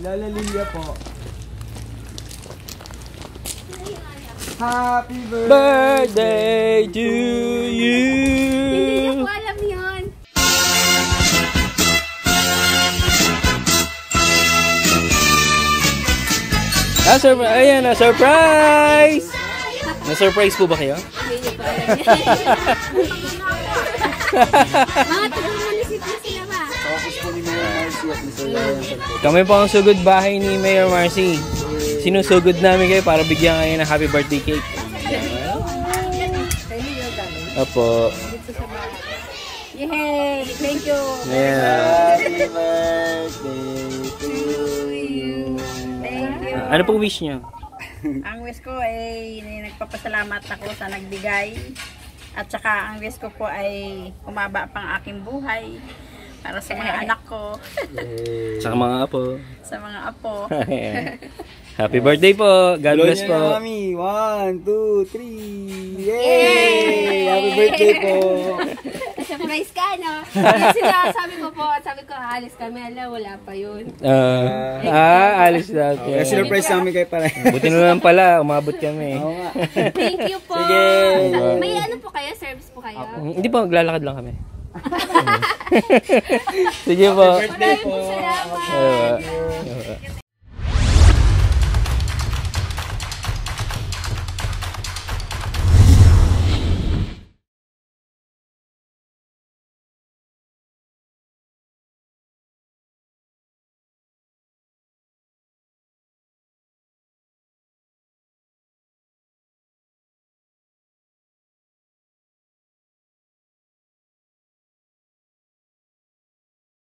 Lala Lilia po. Happy Birthday to Hindi niya you. po alam yun. Ah, sur- ayan na, surprise! Na-surprise po ba kayo? Hindi niya po alam yun. Mga taga-munisipyo sila ba? Office po ni Kami po ang sugod bahay ni Mayor Marcy. Sinusugod namin kayo para bigyan kayo ng happy birthday cake. Opo. Yay! Thank you! Happy birthday to you. Thank you! Ano pong wish nyo? Ang wish ko ay nagpapasalamat ako sa nagbigay. At saka ang wish ko po ay umaba pang aking buhay para sa mga anak ko, Sa mga apo. sa mga apo. Happy birthday po. God Blow bless po. Mami. One, two, three. Yay! Happy birthday po. Surprise ka, no? Kasi sabi ko po, sabi ko, alis kami. Ala, wala pa yun. Ah, ah, alis na. Kaya sinurprise namin kayo pala. Buti na lang pala, umabot kami. Oo nga. Thank you po. Sige. May ano po kayo? Service po kayo? Hindi po, maglalakad lang kami. Sige po. Birthday po. Salamat. Diba?